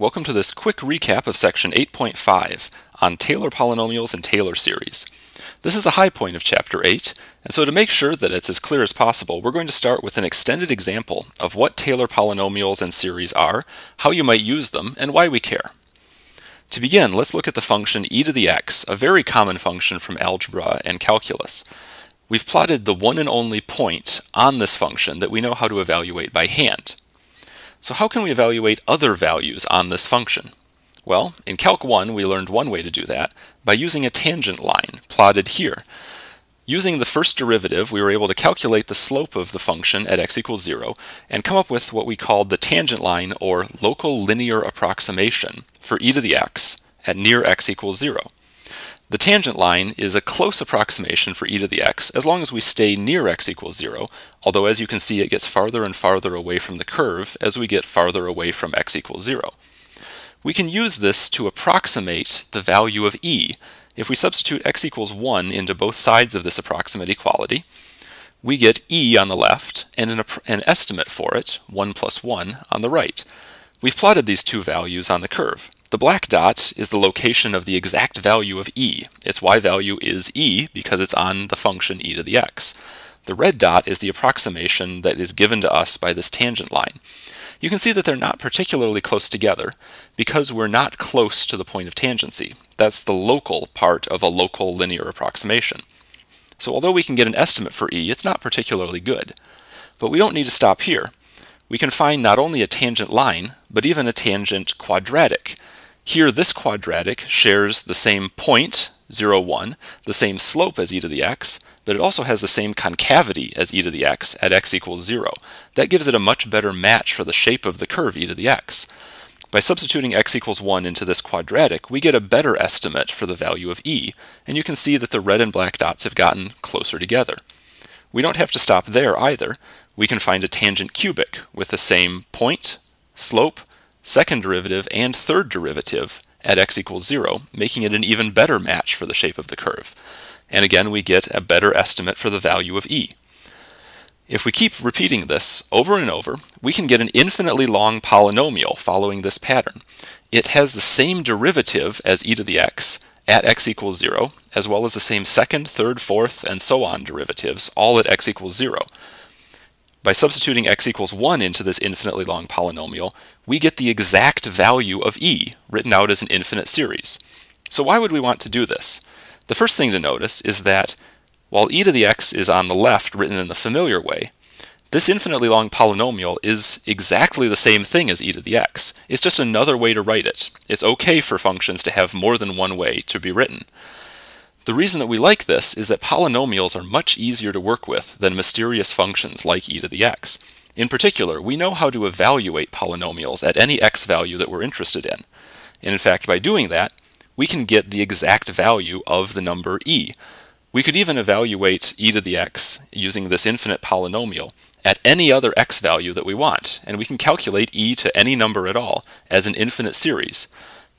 Welcome to this quick recap of section 8.5 on Taylor polynomials and Taylor series. This is a high point of chapter 8, and so to make sure that it's as clear as possible, we're going to start with an extended example of what Taylor polynomials and series are, how you might use them, and why we care. To begin, let's look at the function e to the x, a very common function from algebra and calculus. We've plotted the one and only point on this function that we know how to evaluate by hand. So how can we evaluate other values on this function? Well, in Calc 1 we learned one way to do that by using a tangent line plotted here. Using the first derivative, we were able to calculate the slope of the function at x equals 0 and come up with what we called the tangent line or local linear approximation for e to the x at near x equals 0. The tangent line is a close approximation for e to the x as long as we stay near x equals 0, although as you can see it gets farther and farther away from the curve as we get farther away from x equals 0. We can use this to approximate the value of e. If we substitute x equals 1 into both sides of this approximate equality, we get e on the left and an, an estimate for it, 1 plus 1, on the right. We've plotted these two values on the curve. The black dot is the location of the exact value of e. Its y value is e because it's on the function e to the x. The red dot is the approximation that is given to us by this tangent line. You can see that they're not particularly close together because we're not close to the point of tangency. That's the local part of a local linear approximation. So although we can get an estimate for e, it's not particularly good. But we don't need to stop here. We can find not only a tangent line, but even a tangent quadratic. Here, this quadratic shares the same point, 0, 1, the same slope as e to the x, but it also has the same concavity as e to the x at x equals 0. That gives it a much better match for the shape of the curve e to the x. By substituting x equals 1 into this quadratic, we get a better estimate for the value of e, and you can see that the red and black dots have gotten closer together. We don't have to stop there either. We can find a tangent cubic with the same point, slope, second derivative, and third derivative at x equals 0, making it an even better match for the shape of the curve. And again, we get a better estimate for the value of e. If we keep repeating this over and over, we can get an infinitely long polynomial following this pattern. It has the same derivative as e to the x at x equals 0, as well as the same second, third, fourth, and so on derivatives, all at x equals 0. By substituting x equals 1 into this infinitely long polynomial, we get the exact value of e, written out as an infinite series. So why would we want to do this? The first thing to notice is that while e to the x is on the left written in the familiar way, this infinitely long polynomial is exactly the same thing as e to the x. It's just another way to write it. It's okay for functions to have more than one way to be written. The reason that we like this is that polynomials are much easier to work with than mysterious functions like e to the x. In particular, we know how to evaluate polynomials at any x value that we're interested in. And in fact, by doing that, we can get the exact value of the number e. We could even evaluate e to the x using this infinite polynomial at any other x value that we want, and we can calculate e to any number at all as an infinite series.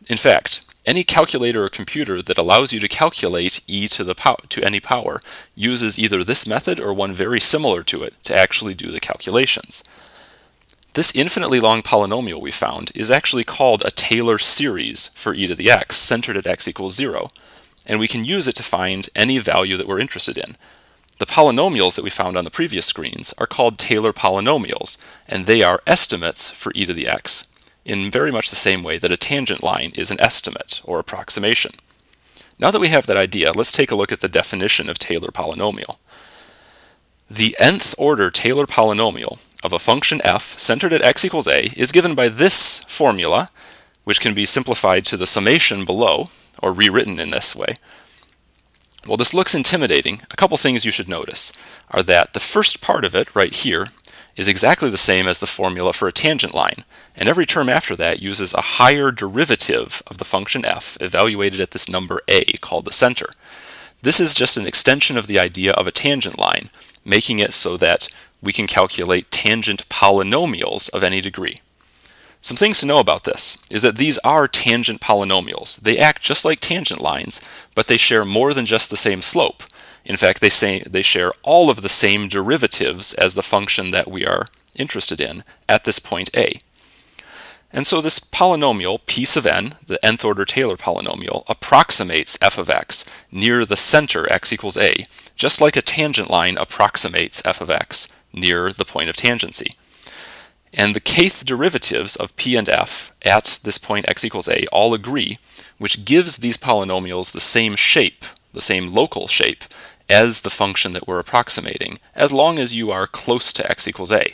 In fact, any calculator or computer that allows you to calculate e to the pow- to any power uses either this method or one very similar to it to actually do the calculations. This infinitely long polynomial we found is actually called a Taylor series for e to the x, centered at x equals 0, and we can use it to find any value that we're interested in. The polynomials that we found on the previous screens are called Taylor polynomials, and they are estimates for e to the x, in very much the same way that a tangent line is an estimate or approximation. Now that we have that idea, let's take a look at the definition of Taylor polynomial. The nth order Taylor polynomial of a function f centered at x equals a is given by this formula, which can be simplified to the summation below, or rewritten in this way. While this looks intimidating, a couple things you should notice are that the first part of it, right here, is exactly the same as the formula for a tangent line, and every term after that uses a higher derivative of the function f evaluated at this number a called the center. This is just an extension of the idea of a tangent line, making it so that we can calculate tangent polynomials of any degree. Some things to know about this is that these are tangent polynomials. They act just like tangent lines, but they share more than just the same slope. In fact, they say they share all of the same derivatives as the function that we are interested in at this point a. And so this polynomial, p sub n, the nth order Taylor polynomial, approximates f of x near the center x equals a, just like a tangent line approximates f of x near the point of tangency. And the kth derivatives of p and f at this point x equals a all agree, which gives these polynomials the same shape, the same local shape, as the function that we're approximating, as long as you are close to x equals a.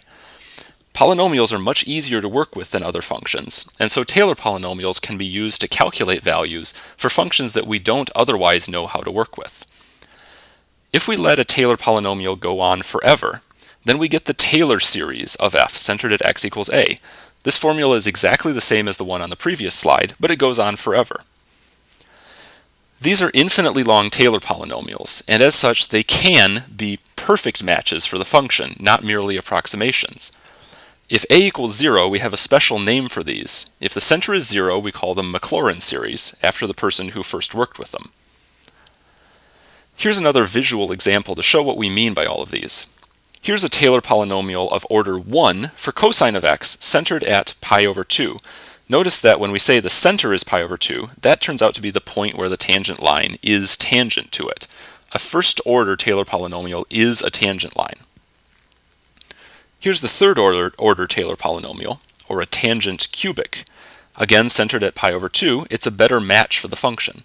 Polynomials are much easier to work with than other functions, and so Taylor polynomials can be used to calculate values for functions that we don't otherwise know how to work with. If we let a Taylor polynomial go on forever, then we get the Taylor series of f centered at x equals a. This formula is exactly the same as the one on the previous slide, but it goes on forever. These are infinitely long Taylor polynomials, and as such, they can be perfect matches for the function, not merely approximations. If a equals 0, we have a special name for these. If the center is 0, we call them Maclaurin series, after the person who first worked with them. Here's another visual example to show what we mean by all of these. Here's a Taylor polynomial of order 1 for cosine of x centered at pi over 2. Notice that when we say the center is pi over 2, that turns out to be the point where the tangent line is tangent to it. A first order Taylor polynomial is a tangent line. Here's the third order, order Taylor polynomial, or a tangent cubic. Again, centered at pi over 2, it's a better match for the function.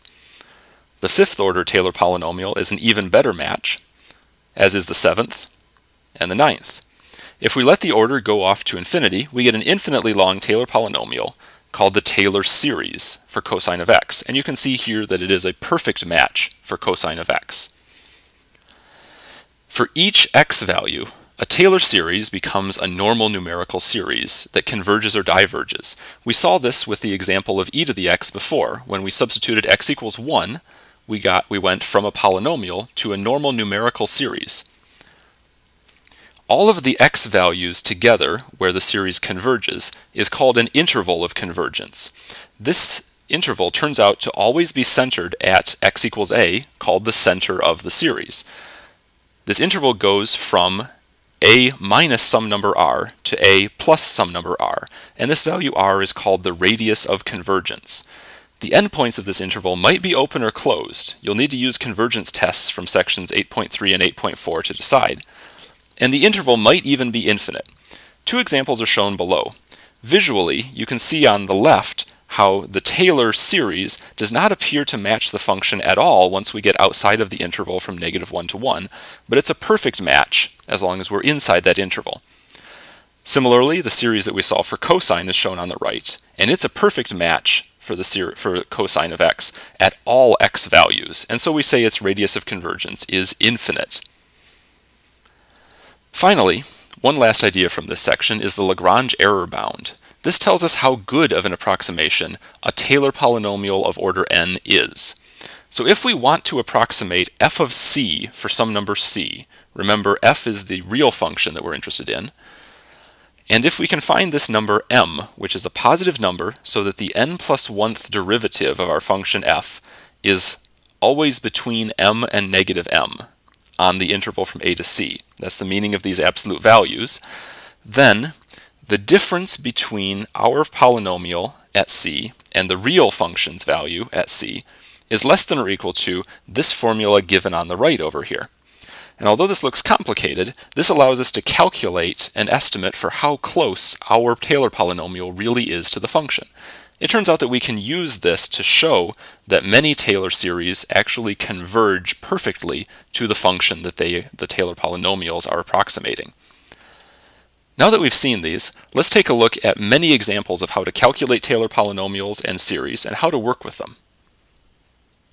The fifth order Taylor polynomial is an even better match, as is the seventh and the ninth. If we let the order go off to infinity, we get an infinitely long Taylor polynomial called the Taylor series for cosine of x. And you can see here that it is a perfect match for cosine of x. For each x value, a Taylor series becomes a normal numerical series that converges or diverges. We saw this with the example of e to the x before. When we substituted x equals 1, we, got, we went from a polynomial to a normal numerical series. All of the x values together, where the series converges, is called an interval of convergence. This interval turns out to always be centered at x equals a, called the center of the series. This interval goes from a minus some number r to a plus some number r, and this value r is called the radius of convergence. The endpoints of this interval might be open or closed. You'll need to use convergence tests from sections 8.3 and 8.4 to decide. And the interval might even be infinite. Two examples are shown below. Visually, you can see on the left how the Taylor series does not appear to match the function at all once we get outside of the interval from negative 1 to 1, but it's a perfect match as long as we're inside that interval. Similarly, the series that we saw for cosine is shown on the right, and it's a perfect match for the ser- for cosine of x at all x values, and so we say its radius of convergence is infinite. Finally, one last idea from this section is the Lagrange error bound. This tells us how good of an approximation a Taylor polynomial of order n is. So if we want to approximate f of c for some number c, remember f is the real function that we're interested in, and if we can find this number m, which is a positive number, so that the n plus 1th derivative of our function f is always between m and negative m on the interval from a to c, that's the meaning of these absolute values, then the difference between our polynomial at c and the real function's value at c is less than or equal to this formula given on the right over here. And although this looks complicated, this allows us to calculate an estimate for how close our Taylor polynomial really is to the function. It turns out that we can use this to show that many Taylor series actually converge perfectly to the function that they, the Taylor polynomials are approximating. Now that we've seen these, let's take a look at many examples of how to calculate Taylor polynomials and series and how to work with them.